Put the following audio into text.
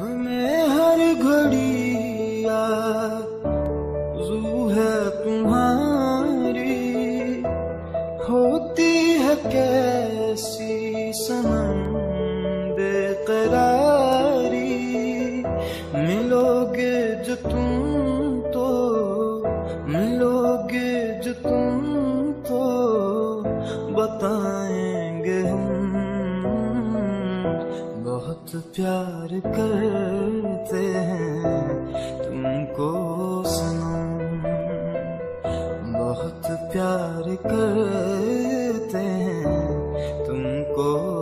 हमें हर घड़ी जू है तुम्हारी, होती है कैसी सनम बेकरारी मिलोगे जो तुम तो मिलोगे जो तुम तो बताएँगे हम बहुत प्यार करते हैं तुमको सुनो। बहुत प्यार करते हैं तुमको